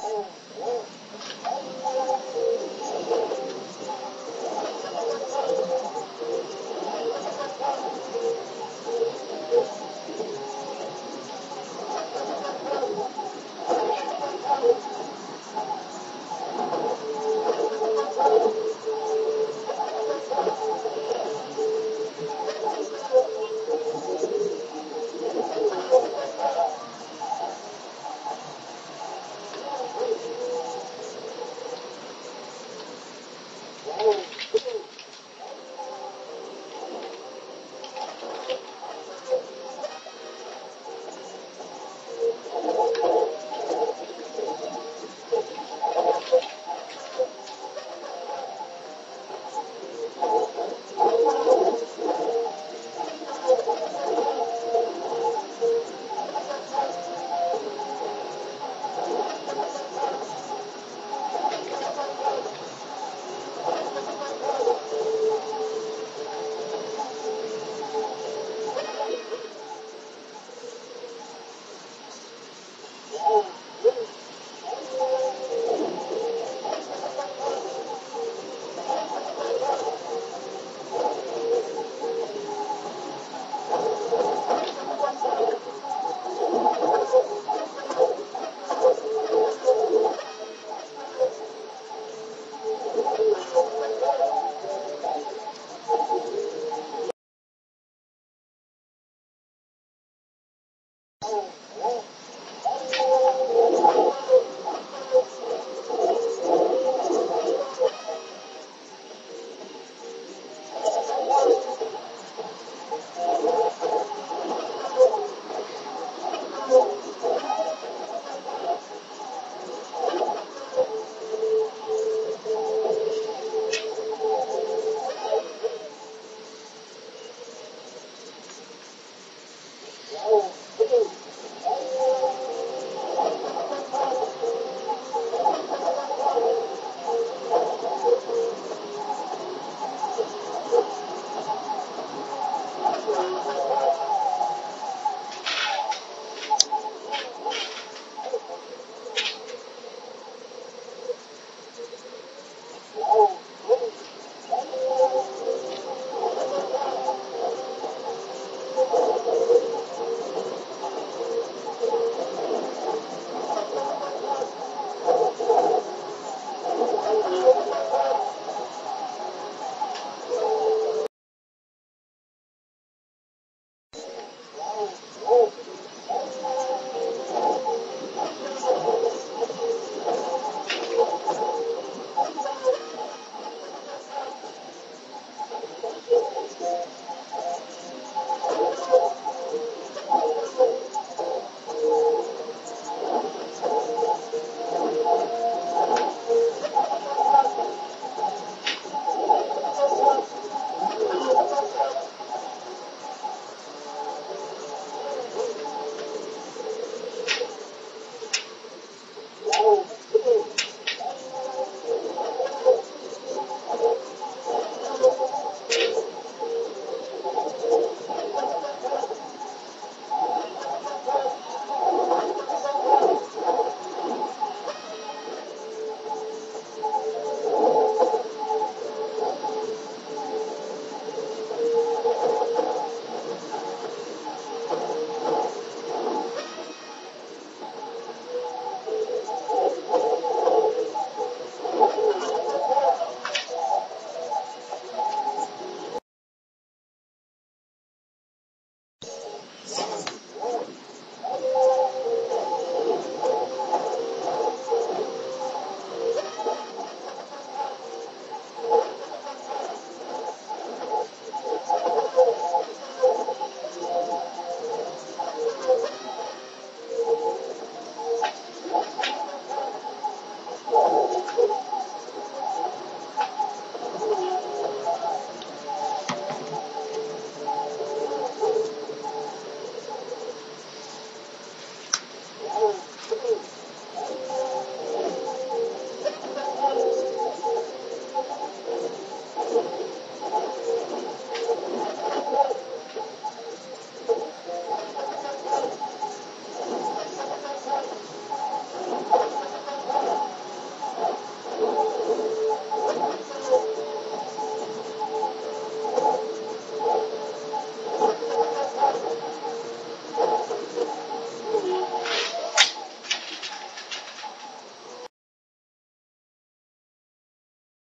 Oh, oh, oh. 哦